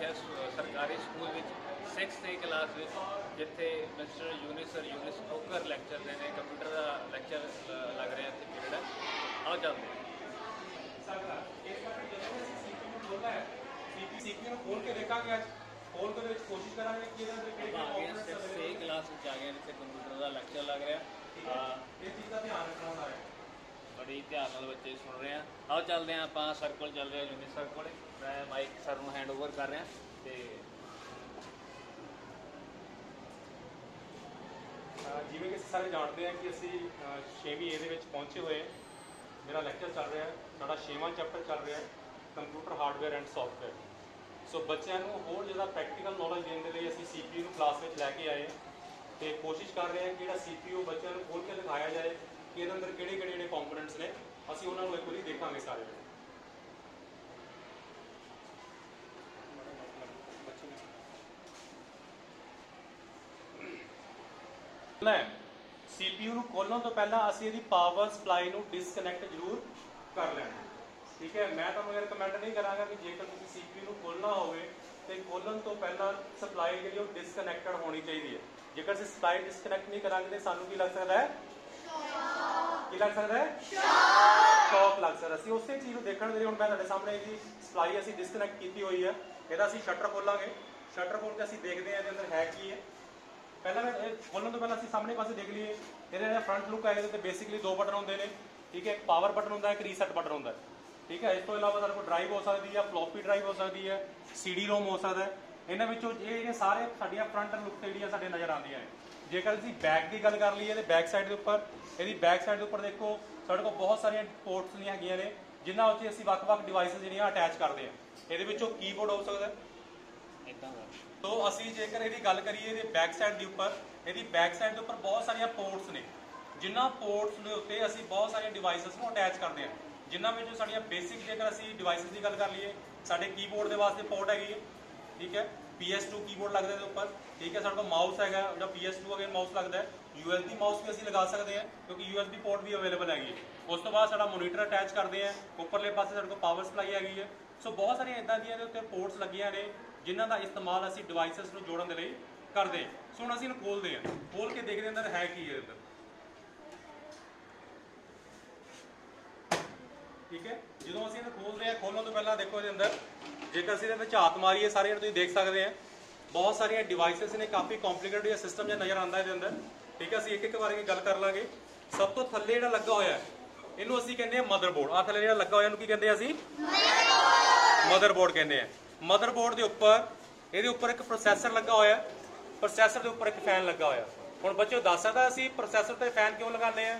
ਹੈ ਸ- ਸਰਕਾਰੀ ਸਕੂਲ ਵਿੱਚ 6th ਏ ਕਲਾਸ ਵਿੱਚ ਜਿੱਥੇ ਮਿਸਟਰ ਯੂਨਿਸਰ ਯੂਨਿਸ ਟੋਕਰ ਲੈਕਚਰ ਦੇ ਨੇ ਕੰਪਿਊਟਰ ਦਾ ਲੈਕਚਰ ਲੱਗ ਰਿਹਾ ਇੱਥੇ ਪੀਰੀਅਡ। ਹੈ ਆਓ ਚੱਲਦੇ ਹਾਂ। ਸੀਪੀ ਨੂੰ ਖੋਲ ਕੇ ਦੇਖਾਂਗੇ ਅੱਜ ਖੋਲ ਕੇ ਵਿੱਚ ਕੋਸ਼ਿਸ਼ ਕਰਾਂਗੇ ਕਿ ਇਹਦੇ ਅੰਦਰ ਕਿਹੜੇ ਆਪਾਂ ਆ ਗਏ components 6th available ਏ ਕਲਾਸ ਵਿੱਚ ਆ ਗਏ ਹਾਂ, ਜਿੱਥੇ ਕੰਪਿਊਟਰ ਦਾ ਲੈਕਚਰ ਲੱਗ ਰਿਹਾ। ਆ ਇਹ ਚੀਜ਼ ਦਾ ਧਿਆਨ ਰੱਖਣਾ ਹੁੰਦਾ ਹੈ। ਬੜੀ ਧਿਆਨ ਨਾਲ ਬੱਚੇ ਸੁਣ ਰਹੇ ਆ। ਆਓ ਚੱਲਦੇ ਹਾਂ ਆਪਾਂ ਸਰਕਲ ਚੱਲ ਰਿਹਾ ਯੂਨਿਟ ਸਰਕਲ ਮੈਂ ਮਾਈਕ ਸਰ ਨੂੰ ਹੈਂਡਓਵਰ ਕਰ ਰਿਹਾ ਤੇ ਜਿਵੇਂ ਕਿ ਸਾਰੇ ਜਾਣਦੇ ਹਾਂ ਕਿ ਅਸੀਂ 6ਵੀਂ ਏ ਦੇ ਵਿੱਚ ਪਹੁੰਚੇ ਹੋਏ ਹਾਂ। ਮੇਰਾ ਲੈਕਚਰ ਚੱਲ ਰਿਹਾ ਸਾਡਾ 6ਵਾਂ ਚੈਪਟਰ ਚੱਲ ਰਿਹਾ computer hardware and software so ਬੱਚਿਆਂ ਨੂੰ ਹੋਰ ਜ਼ਿਆਦਾ ਪ੍ਰੈਕਟੀਕਲ ਨੌਲੇਜ ਦੇਣ ਦੇ ਲਈ ਅਸੀਂ CPU ਨੂੰ ਕਲਾਸ ਵਿੱਚ ਲੈ ਕੇ ਆਏ ਹਾਂ ਤੇ ਕੋਸ਼ਿਸ਼ ਕਰ ਰਹੇ ਹਾਂ ਕਿ ਜਿਹੜਾ CPU ਬੱਚਿਆਂ ਨੂੰ ਖੋਲ ਕੇ ਦਿਖਾਇਆ ਜਾਏ ਕਿ ਇਹਦੇ ਅੰਦਰ ਕਿਹੜੇ ਕਿਹੜੇ ਜਿਹੜੇ ਕੰਪੋਨੈਂਟਸ ਨੇ, ਅਸੀਂ ਉਹਨਾਂ ਨੂੰ ਇੱਕ ਵਾਰੀ ਦੇਖਾਂਗੇ ਸਾਰੇ। ਮੈਂ CPU ਨੂੰ ਖੋਲਣ ਤੋਂ ਪਹਿਲਾਂ ਅਸੀਂ ਇਹਦੀ ਪਾਵਰ ਸਪਲਾਈ ਨੂੰ ਡਿਸਕਨੈਕਟ ਜ਼ਰੂਰ ਕਰ ਲੈਣਾ। ਠੀਕ ਹੈ? ਮੈਂ ਤੁਹਾਨੂੰ ਇਹ ਰეკਮੈਂਡ ਨਹੀਂ ਕਰਾਂਗਾ ਕਿ ਜੇਕਰ ਤੁਸੀਂ CPU ਨੂੰ ਖੋਲਣਾ ਹੋਵੇ ਤੇ ਖੋਲਣ ਤੋਂ ਪਹਿਲਾਂ ਸਪਲਾਈ ਜਿਹੜੀ ਉਹ ਡਿਸਕਨੈਕਟਡ ਹੋਣੀ ਚਾਹੀਦੀ ਹੈ। ਜੇਕਰ ਅਸੀਂ ਸਪਲਾਈ ਡਿਸਕਨੈਕਟ ਨਹੀਂ ਕਰਾਂਗੇ ਤੇ ਸਾਨੂੰ ਕੀ ਲੱਗ ਸਕਦਾ ਹੈ? ਕੀ ਲੱਗ ਸਕਦਾ ਹੈ? ਸ਼ੌਕ ਲੱਗ ਸਕਦਾ। ਅਸੀਂ ਉਸੇ ਚੀਜ਼ ਨੂੰ ਦੇਖਣ ਦੇ ਲਈ ਹੁਣ ਮੈਂ ਤੁਹਾਡੇ ਸਾਹਮਣੇ ਇਹਦੀ ਸਪਲਾਈ ਅਸੀਂ ਡਿਸਕਨੈਕਟ ਕੀਤੀ ਹੋਈ ਹੈ। ਇਹਦਾ ਅਸੀਂ ਸ਼ਟਰ ਖੋਲਾਂਗੇ। ਸ਼ਟਰ ਖੋਲ ਕੇ ਅਸੀਂ ਦੇਖਦੇ ਹਾਂ ਇਹਦੇ ਅੰਦਰ ਹੈ ਕੀ ਹੈ। ਪਹਿਲਾਂ ਮੈਂ, ਇਹ ਖੋਲਣ ਤੋਂ ਪਹਿਲਾਂ ਅਸੀਂ ਸਾਹਮਣੇ ਪਾਸੇ ਦੇਖ ਲਈਏ। ਇਹਦੇ ਜਿਹੜਾ ਫਰੰਟ ਲੁੱਕ ਹੈ ਇਹਦੇ ਤੇ ਬੇਸਿਕਲੀ ਦੋ ਬਟਨ ਹੁੰਦੇ ਨੇ। ਠੀਕ ਹੈ, ਇੱਕ ਪਾਵਰ ਬਟਨ ਹੁੰਦਾ ਹੈ ਇੱਕ ਰੀਸੈਟ ਬਟਨ ਹੁੰਦਾ। ਹੈ ਠੀਕ ਹੈ, ਇਸ ਤੋਂ ਇਲਾਵਾ ਸਾਡੇ ਕੋਲ ਡਰਾਈਵ ਹੋ ਸਕਦੀ ਹੈ ਫਲੋਪੀ ਡਰਾਈਵ ਹੋ ਸਕਦੀ ਹੈ ਸੀਡੀ ਰੋਮ ਹੋ ਸਕਦਾ ਹੈ। ਇਹਨਾਂ ਵਿੱਚੋਂ ਇਹ ਜਿਹੜੇ ਸਾਰੇ ਸਾਡੀਆਂ ਫਰੰਟ ਲੁੱਕ ਤੇ ਜਿਹੜੀਆਂ ਸਾਡੇ ਨਜ਼ਰ ਆਉਂਦੀਆਂ ਨੇ। ਜੇਕਰ ਅਸੀਂ ਬੈਕ ਦੀ ਗੱਲ ਕਰ ਲਈਏ ਤੇ ਬੈਕ ਸਾਈਡ ਦੇ ਉੱਪਰ, ਇਹਦੀ ਬੈਕ ਸਾਈਡ ਦੇ ਉੱਪਰ ਦੇਖੋ, ਸਾਡੇ ਕੋਲ ਬਹੁਤ ਸਾਰੀਆਂ ਪੋਰਟਸ ਦੀਆਂ ਹੈਗੀਆਂ ਨੇ, ਜਿਨ੍ਹਾਂ ਉੱਤੇ ਅਸੀਂ ਵੱਖ-ਵੱਖ ਡਿਵਾਈਸਸ ਜਿਹੜੀਆਂ ਅਟੈਚ ਕਰਦੇ ਹਾਂ। ਇਹਦੇ ਵਿੱਚੋਂ ਕੀਬੋਰਡ ਹੋ ਸਕਦਾ ਹੈ। ਇਦਾਂ ਦਾ। ਸੋ ਅਸੀਂ ਜੇਕਰ ਇਹਦੀ ਗੱਲ ਕਰੀਏ ਇਹਦੇ ਬੈਕ ਸਾਈਡ ਦੇ ਉੱਪਰ, ਇਹਦੀ ਬੈਕ ਸਾਈਡ ਦੇ ਉੱਪਰ ਬਹੁਤ ਸਾਰੀਆਂ ਪੋਰਟਸ ਨੇ। ਜਿਨ੍ਹਾਂ ਪੋਰਟਸ ਦੇ ਉੱਤੇ ਅਸੀਂ ਬਹੁਤ ਸਾਰੀਆਂ ਡਿਵਾਈਸਸ ਨੂੰ ਅਟੈਚ ਕਰਦੇ ਹਾਂ। ਜਿਨ੍ਹਾਂ ਵਿੱਚੋਂ ਸਾਡੀਆਂ ਬੇਸਿਕ ਜੇਕਰ ਅਸੀਂ ਡਿਵਾਈਸਸ ਦੀ ਗੱਲ ਕਰ ਲਈਏ, ਸਾਡੇ ਕੀਬੋਰਡ ਦੇ ਵਾਸਤੇ ਪੋਰਟ ਹੈਗੀ ਹੈ, ਠੀਕ ਹੈ? PS2 ਕੀਬੋਰਡ ਲੱਗਦਾ ਇਹਦੇ ਉੱਪਰ, ਠੀਕ ਹੈ? ਸਾਡੇ ਕੋਲ ਮਾਊਸ ਹੈਗਾ ਜਿਹੜਾ PS2 ਅਗੇਨ ਮਾਊਸ ਲੱਗਦਾ ਹੈ USB ਮਾਊਸ ਵੀ ਅਸੀਂ ਲਗਾ ਸਕਦੇ ਹਾਂ, ਕਿਉਂਕਿ USB ਪੋਰਟ ਵੀ ਅਵੇਲੇਬਲ ਹੈਗੀ ਹੈ। ਉਸ ਤੋਂ ਬਾਅਦ ਸਾਡਾ ਮੋਨੀਟਰ ਅਟੈਚ ਕਰਦੇ ਹਾਂ, ਉੱਪਰਲੇ ਪਾਸੇ ਸਾਡੇ ਕੋਲ ਪਾਵਰ ਸਪਲਾਈ ਹੈਗੀ ਹੈ ਸੋ ਬਹੁਤ ਸਾਰੀਆਂ ਇਦਾਂ ਦੀਆਂ ਇਹਦੇ ਉੱਤੇ ਪੋਰਟਸ ਲੱਗੀਆਂ ਨੇ, ਜਿਨ੍ਹਾਂ ਦਾ ਇਸਤੇਮਾਲ ਅਸੀਂ ਡਿਵਾਈਸਸ ਨੂੰ ਜੋੜਨ ਦੇ ਲਈ ਕਰਦੇ ਹਾਂ। ਸੋ ਹੁਣ ਅਸੀਂ ਇਹਨੂੰ ਖੋਲਦੇ ਹਾਂ। ਖੋਲ ਕੇ ਦੇਖਦੇ ਹਾਂ ਅੰਦਰ ਹੈ ਕੀ ਹੈ ਇਹਦੇ ਅੰਦਰ ਠੀਕ ਹੈ? ਜਦੋਂ ਅਸੀਂ ਇਹਨੂੰ ਖੋਲਦੇ ਹਾਂ, ਖੋਲਣ ਤੋਂ ਪਹਿਲਾਂ ਦੇਖੋ ਇਹਦੇ ਅੰਦਰ, ਜੇਕਰ ਅਸੀਂ ਇਹਦੇ ਵਿੱਚ ਝਾਤ ਮਾਰੀਏ, ਸਾਰੇ ਜਿਹੜੇ ਤੁਸੀਂ ਦੇਖ ਸਕਦੇ ਆ ਬਹੁਤ ਸਾਰੀਆਂ ਡਿਵਾਈਸਸ ਨੇ, ਕਾਫੀ ਕੰਪਲਿਕੇਟਡ ਜਿਹਾ ਸਿਸਟਮ ਜਿਹਾ ਨਜ਼ਰ ਆਉਂਦਾ ਇਹਦੇ ਅੰਦਰ। ਠੀਕ ਹੈ? ਅਸੀਂ ਇੱਕ ਇੱਕ ਵਾਰੀ ਗੱਲ ਕਰ ਲਾਂਗੇ। ਸਭ ਤੋਂ ਥੱਲੇ ਜਿਹੜਾ ਲੱਗਾ ਹੋਇਆ, ਇਹਨੂੰ ਅਸੀਂ ਕਹਿੰਦੇ ਆ ਮਦਰਬੋਰਡ ਆ ਥੱਲੇ ਜਿਹੜਾ ਲੱਗਾ ਹੋਇਆ, ਇਹਨੂੰ ਕੀ ਕਹਿੰਦੇ ਆ ਅਸੀਂ? ਮਦਰਬੋਰਡ ਕਹਿੰਦੇ ਆ। ਮਦਰਬੋਰਡ ਦੇ ਉੱਪਰ, ਇਹਦੇ ਉੱਪਰ ਇੱਕ ਪ੍ਰੋਸੈਸਰ ਲੱਗਾ ਹੋਇਆ। ਪ੍ਰੋਸੈਸਰ ਦੇ ਉੱਪਰ ਇੱਕ ਫੈਨ ਲੱਗਾ ਹੋਇਆ। ਹੁਣ ਬੱਚਿਓ, ਦੱਸ ਸਕਦਾ ਅਸੀਂ ਪ੍ਰੋਸੈਸਰ ਤੇ ਫੈਨ ਕਿਉਂ ਲਗਾਉਂਦੇ ਆ?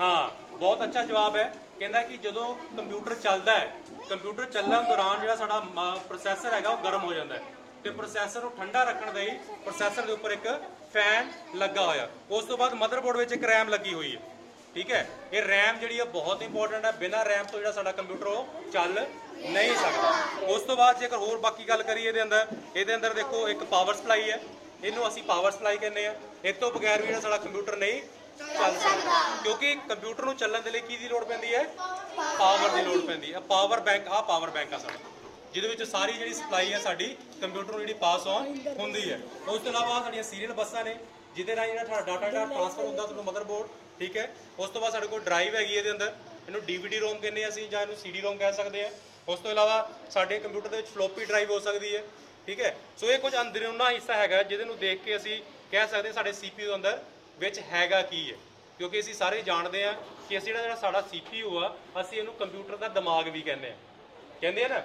ਹਾਂ, ਬਹੁਤ ਅੱਛਾ ਜਵਾਬ ਹੈ। ਕਹਿੰਦਾ ਕਿ ਜਦੋਂ ਕੰਪਿਊਟਰ ਚੱਲਦਾ ਹੈ ਕੰਪਿਊਟਰ ਚੱਲਣ ਦੌਰਾਨ ਜਿਹੜਾ ਸਾਡਾ ਪ੍ਰੋਸੈਸਰ ਹੈਗਾ, ਉਹ ਗਰਮ ਹੋ ਜਾਂਦਾ ਹੈ। ਤੇ ਪ੍ਰੋਸੈਸਰ ਨੂੰ ਠੰਡਾ ਰੱਖਣ ਲਈ ਪ੍ਰੋਸੈਸਰ ਦੇ ਉੱਪਰ ਇੱਕ ਫੈਨ ਲੱਗਾ ਹੋਇਆ। ਉਸ ਤੋਂ ਬਾਅਦ ਮਦਰਬੋਰਡ ਵਿੱਚ ਇੱਕ ਰੈਮ ਲੱਗੀ ਹੋਈ ਹੈ। ਠੀਕ ਹੈ? ਇਹ ਰੈਮ ਜਿਹੜੀ ਆ ਬਹੁਤ ਇੰਪੋਰਟੈਂਟ ਹੈ ਬਿਨਾਂ ਰੈਮ ਤੋਂ ਜਿਹੜਾ ਸਾਡਾ ਕੰਪਿਊਟਰ ਉਹ ਚੱਲ ਨਹੀਂ ਸਕਦਾ। ਉਸ ਤੋਂ ਬਾਅਦ ਜੇਕਰ ਹੋਰ ਬਾਕੀ ਗੱਲ ਕਰੀਏ ਇਹਦੇ ਅੰਦਰ ਇਹਦੇ ਅੰਦਰ ਦੇਖੋ ਇੱਕ ਪਾਵਰ ਸਪਲਾਈ ਹੈ। ਇਹਨੂੰ ਅਸੀਂ ਪਾਵਰ ਸਪਲਾਈ ਕਹਿੰਦੇ ਆ। ਇਸ ਤੋਂ ਬਗੈਰ ਵੀ ਜਿਹੜਾ ਸਾਡਾ ਕੰਪਿਊਟਰ ਨਹੀਂ ਚੱਲ ਸਕਦਾ। ਕਿਉਂਕਿ ਕੰਪਿਊਟਰ ਨੂੰ ਚੱਲਣ ਦੇ ਲਈ ਕੀ ਦੀ ਲੋੜ ਪੈਂਦੀ ਹੈ? ਪਾਵਰ ਦੀ ਲੋੜ ਪੈਂਦੀ ਹੈ। ਪਾਵਰ ਬੈਂਕ ਆ ਪਾਵਰ ਬੈਂਕ ਆ ਸਾਡਾ। ਜਿਹਦੇ ਵਿੱਚ ਸਾਰੀ ਜਿਹੜੀ ਸਪਲਾਈ ਹੈ ਸਾਡੀ ਕੰਪਿਊਟਰ ਨੂੰ ਜਿਹੜੀ ਪਾਸ ਆਨ ਹੁੰਦੀ ਹੈ। ਉਸ ਤੋਂ ਇਲਾਵਾ ਸਾਡੀਆਂ ਸੀਰੀਅਲ ਬੱਸਾਂ ਨੇ, ਜਿਹਦੇ ਨਾਲ ਜਿਹੜਾ ਤੁਹਾਡਾ ਡਾਟਾ ਜਿਹੜਾ ਟ੍ਰਾਂਸਫਰ ਹੁੰਦਾ ਤੁਹਾਨੂੰ ਮਦਰਬੋਰਡ ਠੀਕ ਹੈ? ਉਸ ਤੋਂ ਬਾਅਦ ਸਾਡੇ ਕੋਲ ਡਰਾਈਵ ਹੈਗੀ ਇਹਦੇ ਅੰਦਰ। ਇਹਨੂੰ DVD ROM ਕਹਿੰਦੇ ਹਾਂ ਅਸੀਂ ਜਾਂ ਇਹਨੂੰ CD ROM ਕਹਿ ਸਕਦੇ ਹਾਂ। ਉਸ ਤੋਂ ਇਲਾਵਾ ਸਾਡੇ ਕੰਪਿਊਟਰ ਦੇ ਵਿੱਚ ਫਲੋਪੀ ਡਰਾਈਵ ਹੋ ਸਕਦੀ ਹੈ। ਠੀਕ ਹੈ? ਸੋ ਇਹ ਕੁਝ ਅੰਦਰੂਨਾ ਹਿੱਸਾ ਹੈਗਾ ਜਿਹਦੇ ਨੂੰ ਦੇਖ ਕੇ ਅਸੀਂ ਕਹਿ ਸਕਦੇ ਹਾਂ ਸਾਡੇ CPU ਦੇ ਅੰਦਰ ਵਿੱਚ ਹੈਗਾ ਕੀ ਹੈ। ਕਿਉਂਕਿ ਅਸੀਂ ਸਾਰੇ ਜਾਣਦੇ ਹਾਂ ਕਿ ਅਸੀਂ ਜਿਹੜਾ ਜਿਹੜਾ ਸਾਡਾ CPU ਆ, ਅਸੀਂ ਇਹਨੂੰ ਕੰਪਿਊਟਰ ਦਾ ਦਿਮਾਗ ਵੀ ਕਹਿੰਦੇ ਹਾਂ। ਕਹਿੰਦੇ ਆ ਨਾ?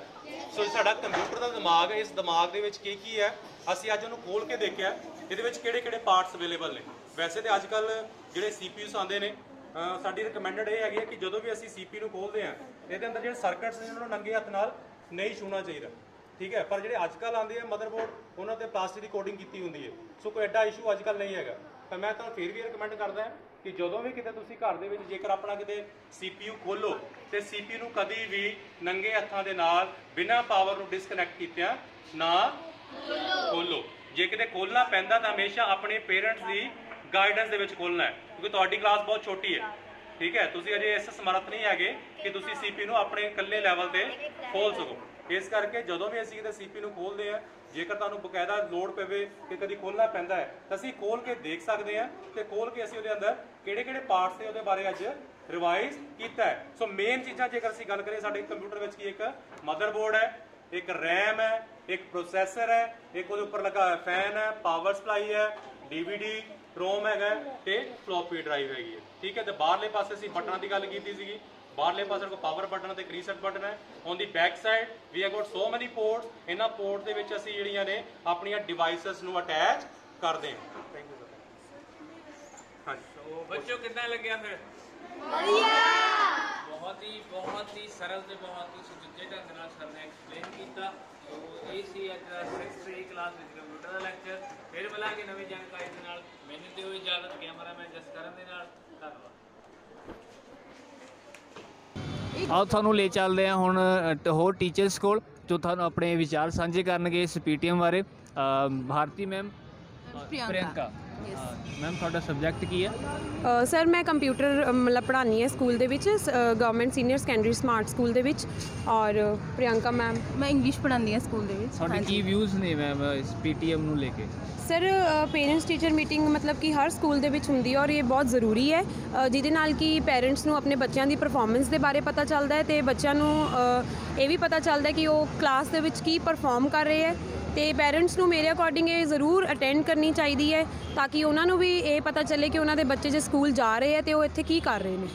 ਸੋ ਸਾਡਾ ਕੰਪਿਊਟਰ ਦਾ ਦਿਮਾਗ, ਇਸ ਦਿਮਾਗ ਦੇ ਵਿੱਚ ਕੀ ਕੀ ਹੈ? ਅਸੀਂ ਅੱਜ ਉਹਨੂੰ ਖੋਲ ਕੇ ਦੇਖਿਆ। ਇਹਦੇ ਵਿੱਚ ਕਿਹੜੇ ਕਿਹੜੇ ਪਾਰਟਸ ਅਵੇਲੇਬਲ ਨੇ? ਵੈਸੇ ਤੇ ਅੱਜ ਕੱਲ ਜਿਹੜੇ ਸੀਪੀਯੂਸ ਆਉਂਦੇ ਨੇ ਸਾਡੀ ਰეკਮੈਂਡਡ ਇਹ ਹੈਗੀ ਹੈ ਕਿ ਜਦੋਂ ਵੀ ਅਸੀਂ ਸੀਪੀ ਨੂੰ ਖੋਲਦੇ ਆ ਇਹਦੇ ਅੰਦਰ ਜਿਹੜੇ ਸਰਕਟਸ ਨੇ ਉਹਨਾਂ ਨੂੰ ਨੰਗੇ ਹੱਥ ਨਾਲ ਨਹੀਂ ਛੂਣਾ ਚਾਹੀਦਾ। ਠੀਕ ਹੈ? ਪਰ ਜਿਹੜੇ ਅੱਜ ਕੱਲ ਆਉਂਦੇ ਆ ਮਦਰਬੋਰਡ ਉਹਨਾਂ ਤੇ ਪਲਾਸਟਿਕ ਦੀ ਕੋਡਿੰਗ ਕੀਤੀ ਹੁੰਦੀ ਹੈ। ਸੋ ਕੋਈ ਐਡਾ ਇਸ਼ੂ ਅੱਜ ਕੱਲ ਨਹੀਂ ਹੈਗਾ। ਤਾਂ ਮੈਂ ਤੁਹਾਨੂੰ ਫਿਰ ਵੀ ਰეკਮੈਂਡ ਕਰਦਾ ਹਾਂ ਕਿ ਜਦੋਂ ਵੀ ਕਿਤੇ ਤੁਸੀਂ ਘਰ ਦੇ ਵਿੱਚ ਜੇਕਰ ਆਪਣਾ ਕਿਤੇ CPU ਖੋਲੋ, ਤੇ CPU ਨੂੰ ਕਦੀ ਵੀ ਨੰਗੇ ਹੱਥਾਂ ਦੇ ਨਾਲ ਬਿਨਾਂ ਪਾਵਰ ਨੂੰ ਡਿਸਕਨੈਕਟ ਕੀਤਿਆਂ ਨਾ ਖੋਲੋ। ਜੇ ਕਿਤੇ ਖੋਲਣਾ ਪੈਂਦਾ ਤਾਂ ਹਮੇਸ਼ਾ ਆਪਣੇ ਪੇਰੈਂਟਸ ਦੀ ਗਾਈਡੈਂਸ ਦੇ ਵਿੱਚ ਖੋਲਣਾ ਹੈ, ਕਿਉਂਕਿ ਤੁਹਾਡੀ ਕਲਾਸ ਬਹੁਤ ਛੋਟੀ ਹੈ। ਠੀਕ ਹੈ? ਤੁਸੀਂ ਅਜੇ ਇਸ ਸਮਰੱਥ ਨਹੀਂ ਹੈਗੇ ਕਿ ਤੁਸੀਂ CPU ਨੂੰ ਆਪਣੇ ਇਕੱਲੇ ਲੈਵਲ ਤੇ ਖੋਲ ਸਕੋ। ਇਸ ਕਰਕੇ ਜਦੋਂ ਵੀ ਅਸੀਂ ਕਿਤੇ CPU ਨੂੰ ਖੋਲਦੇ ਆ ਜੇਕਰ ਤੁਹਾਨੂੰ ਬਕਾਇਦਾ ਲੋਡ ਪਵੇ ਕਿ ਕਦੀ ਖੋਲਣਾ ਪੈਂਦਾ ਹੈ, ਤਾਂ ਅਸੀਂ ਖੋਲ ਕੇ ਦੇਖ ਸਕਦੇ ਹਾਂ ਤੇ ਖੋਲ ਕੇ ਅਸੀਂ ਉਹਦੇ ਅੰਦਰ ਕਿਹੜੇ ਕਿਹੜੇ ਪਾਰਟਸ ਨੇ ਉਹਦੇ ਬਾਰੇ ਅੱਜ ਰਿਵਾਈਜ਼ ਕੀਤਾ ਹੈ। ਸੋ ਮੇਨ ਚੀਜ਼ਾਂ ਜੇਕਰ ਅਸੀਂ ਗੱਲ ਕਰੀਏ, ਸਾਡੇ ਕੰਪਿਊਟਰ ਵਿੱਚ ਕੀ ਇੱਕ ਮਦਰਬੋਰਡ ਹੈ, ਇੱਕ RAM ਹੈ, ਇੱਕ ਪ੍ਰੋਸੈਸਰ ਹੈ, ਇੱਕ ਉਹਦੇ ਉੱਪਰ ਲੱਗਾ ਫੈਨ ਹੈ ਪਾਵਰ ਸਪਲਾਈ ਹੈ DVD ਰੋਮ ਹੈਗਾ ਤੇ ਫਲੋਪੀ ਡਰਾਈਵ ਹੈਗੀ ਹੈ। ਠੀਕ ਹੈ ਤੇ ਬਾਹਰਲੇ ਪਾਸੇ ਅਸੀਂ ਬਟਨਾਂ ਦੀ ਗੱਲ ਕੀਤੀ ਸੀਗੀ। ਬਾਹਰਲੇ ਪਾਸੇ ਕੋ ਪਾਵਰ ਬਟਨ ਤੇ ਰੀਸੈਟ ਬਟਨ ਹੈ। On the back side we have got so many ports ਇਹਨਾਂ ਪੋਰਟ ਦੇ ਵਿੱਚ ਅਸੀਂ ਜਿਹੜੀਆਂ ਨੇ ਆਪਣੀਆਂ ਡਿਵਾਈਸਸ ਨੂੰ ਅਟੈਚ ਕਰਦੇ ਹਾਂ। ਥੈਂਕ ਯੂ ਸਰ ਹਾਂਜੀ। ਬੱਚੋ ਕਿੰਨਾ ਲੱਗਿਆ ਫਿਰ? ਵਧੀਆ। ਬਹੁਤ ਹੀ ਬਹੁਤ ਹੀ ਸਰਲ ਤੇ ਬਹੁਤ ਹੀ ਸੁਚੱਜੇ ਢੰਗ ਨਾਲ ਸਰ ਨੇ ਐਕਸਪਲੇਨ ਕੀਤਾ। ਸੋ ਇਹ ਸੀ ਅੱਜ ਦਾ 6th ਏ ਕਲਾਸ ਵਿੱਚ ਕੰਪਿਊਟਰ ਦਾ ਲੈਕਚਰ ਫਿਰ ਮਿਲਾਂਗੇ ਨਵੀਂ ਜਾਣਕਾਰੀ ਦੇ ਨਾਲ। ਮੈਨੂੰ ਦਿਓ ਇਜਾਜ਼ਤ ਕੈਮਰਾਮੈਨ ਜਸਕਰਨ ਦੇ ਨਾਲ। ਧੰਨਵਾਦ। ਆਓ ਤੁਹਾਨੂੰ ਲੈ ਚੱਲਦੇ ਹਾਂ ਹੁਣ ਹੋਰ ਟੀਚਰਸ ਕੋਲ ਜੋ ਤੁਹਾਨੂੰ ਆਪਣੇ ਵਿਚਾਰ ਸਾਂਝੇ ਕਰਨਗੇ ਇਸ ਪੀਟੀਐਮ ਬਾਰੇ। ਭਾਰਤੀ ਮੈਮ ਪ੍ਰਿਯੰਕਾ। ਮੈਮ ਤੁਹਾਡਾ ਸਬਜੈਕਟ ਕੀ ਹੈ? ਸਰ ਮੈਂ ਕੰਪਿਊਟਰ ਮਤਲਬ ਪੜ੍ਹਾਉਂਦੀ ਹਾਂ ਸਕੂਲ ਦੇ ਵਿੱਚ government senior secondary smart school ਦੇ ਵਿੱਚ ਔਰ ਪ੍ਰਿਯੰਕਾ ਮੈਮ ਮੈਂ ਇੰਗਲਿਸ਼ ਪੜ੍ਹਾਉਂਦੀ ਹਾਂ ਸਕੂਲ ਦੇ ਵਿੱਚ ਤੁਹਾਡੇ ਕੀ ਵਿਊਜ਼ ਨੇ ਮੈਮ ਇਸ ਪੀਟੀਐਮ ਨੂੰ ਲੈ ਕੇ? ਸਰ ਪੇਰੈਂਟਸ ਟੀਚਰ ਮੀਟਿੰਗ ਮਤਲਬ ਕਿ ਹਰ ਸਕੂਲ ਦੇ ਵਿੱਚ ਹੁੰਦੀ ਹੈ ਔਰ ਇਹ ਬਹੁਤ ਜ਼ਰੂਰੀ ਹੈ। ਜਿਹਦੇ ਨਾਲ ਕਿ ਪੇਰੈਂਟਸ ਨੂੰ ਆਪਣੇ ਬੱਚਿਆਂ ਦੀ ਪਰਫਾਰਮੈਂਸ ਦੇ ਬਾਰੇ ਪਤਾ ਚੱਲਦਾ ਹੈ ਤੇ ਬੱਚਿਆਂ ਨੂੰ ਇਹ ਵੀ ਪਤਾ ਚੱਲਦਾ ਹੈ ਕਿ ਉਹ ਕਲਾਸ ਦੇ ਵਿੱਚ ਕੀ ਪਰਫਾਰਮ ਕਰ ਰਹੇ ਹੈ। ਤੇ ਪੇਰੈਂਟਸ ਨੂੰ ਮੇਰੇ ਅਕੋਰਡਿੰਗ ਇਹ ਜ਼ਰੂਰ ਅਟੈਂਡ ਕਰਨੀ ਚਾਹੀਦੀ ਹੈ ਤਾਂ ਕਿ ਉਹਨਾਂ ਨੂੰ ਵੀ ਇਹ ਪਤਾ ਚੱਲੇ ਕਿ ਉਹਨਾਂ ਦੇ ਬੱਚੇ ਜੇ ਸਕੂਲ ਜਾ ਰਹੇ ਹੈ ਤੇ ਉਹ ਇੱਥੇ ਕੀ ਕਰ ਰਹੇ ਨੇ।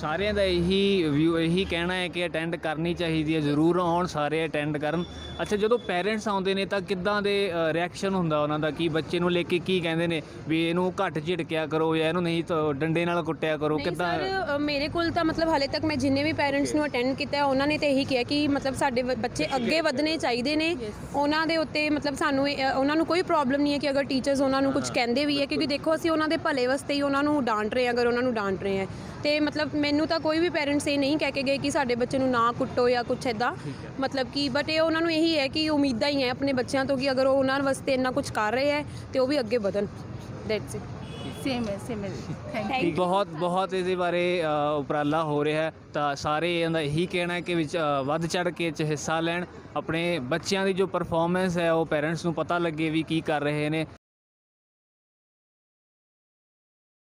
ਸਾਰਿਆਂ ਦਾ ਇਹੀ ਵਿਊ ਇਹੀ ਕਹਿਣਾ ਹੈ ਕਿ ਅਟੈਂਡ ਕਰਨੀ ਚਾਹੀਦੀ ਹੈ ਜ਼ਰੂਰ ਆਉਣ ਸਾਰੇ ਅਟੈਂਡ ਕਰਨ। ਅੱਛਾ ਜਦੋਂ ਪੇਰੈਂਟਸ ਆਉਂਦੇ ਨੇ ਤਾਂ ਕਿੱਦਾਂ ਦੇ ਰਿਐਕਸ਼ਨ ਹੁੰਦਾ ਉਹਨਾਂ ਦਾ? ਕੀ ਬੱਚੇ ਨੂੰ ਲੈ ਕੇ ਕੀ ਕਹਿੰਦੇ ਨੇ ਵੀ ਇਹਨੂੰ ਘੱਟ ਝਿੜਕਿਆ ਕਰੋ ਜਾਂ ਇਹਨੂੰ ਨਹੀਂ ਤਾਂ ਡੰਡੇ ਨਾਲ ਕੁੱਟਿਆ ਕਰੋ? ਕਿੱਦਾਂ? ਸਰ ਮੇਰੇ ਕੋਲ ਤਾਂ ਮਤਲਬ ਹਾਲੇ ਤੱਕ ਮੈਂ ਜਿੰਨੇ ਵੀ ਪੈਰੈਂਟਸ ਨੂੰ ਅਟੈਂਡ ਕੀਤਾ ਹੈ, ਉਹਨਾਂ ਨੇ ਤਾਂ ਇਹੀ ਕਿਹਾ ਕਿ ਮਤਲਬ ਸਾਡੇ ਬੱਚੇ ਅੱਗੇ ਵਧਣੇ ਚਾਹੀਦੇ ਨੇ। ਉਹਨਾਂ ਦੇ ਉੱਤੇ ਮਤਲਬ ਸਾਨੂੰ ਉਹਨਾਂ ਨੂੰ ਕੋਈ ਪ੍ਰੋਬਲਮ ਨਹੀਂ ਹੈ ਕਿ ਅਗਰ ਟੀਚਰਸ ਉਹਨਾਂ ਨੂੰ ਕੁਝ ਕਹਿੰਦੇ ਵੀ ਹੈ ਕਿਉਂਕਿ ਦੇਖੋ ਅਸੀਂ ਉਹਨਾਂ ਦੇ ਭਲੇ ਵਾਸਤੇ ਹੀ ਉਹਨਾਂ ਨੂੰ ਡਾਂਟ ਰਹੇ ਹਾਂ ਅਗਰ ਉਹਨਾਂ ਨੂੰ ਡਾਂਟ ਰਹੇ ਹਾਂ। ਤੇ ਮਤਲਬ ਮੈਨੂੰ ਤਾਂ ਕੋਈ ਵੀ ਪੈਰੈਂਟਸ ਇਹ ਨਹੀਂ ਕਹਿ ਕੇ ਗਏ ਕਿ ਸਾਡੇ ਬੱਚੇ ਨੂੰ ਨਾ ਕੁੱਟੋ ਜਾਂ ਕੁਝ ਐਦਾਂ ਮਤਲਬ ਕਿ ਬਟ ਇਹ ਉਹਨਾਂ ਨੂੰ ਇਹੀ ਹੈ ਕਿ ਉਮੀਦਾਂ ਹੀ ਹੈ ਆਪਣੇ ਬੱਚਿਆਂ ਤੋਂ ਕਿ ਅਗਰ ਉਹ ਉਹਨਾਂ ਵਾਸਤੇ ਇੰਨਾ ਕੁਝ ਕਰ ਰਹੇ ਹੈ ਤੇ ਉਹ ਵੀ ਅੱਗੇ ਵਧਣ। ਦੈਟਸ ਇਟ ਸੇਮ ਹੈ ਸੇਮ ਹੈ। ਥੈਂਕ ਯੂ ਬਹੁਤ ਬਹੁਤ ਇਹਦੇ ਬਾਰੇ ਅ, ਉਪਰਾਲਾ ਹੋ ਰਿਹਾ ਹੈ। ਤਾਂ ਸਾਰੇ ਇਹਦਾ ਇਹੀ ਕਹਿਣਾ ਹੈ ਕਿ ਵਿੱਚ ਅ, ਵੱਧ ਚੜ ਕੇ ਇਹ 'ਚ ਹਿੱਸਾ ਲੈਣ। ਆਪਣੇ ਬੱਚਿਆਂ ਦੀ ਜੋ ਪਰਫਾਰਮੈਂਸ ਹੈ ਉਹ ਪੇਰੈਂਟਸ ਨੂੰ ਪਤਾ ਲੱਗੇ ਵੀ ਕੀ ਕਰ ਰਹੇ ਨੇ।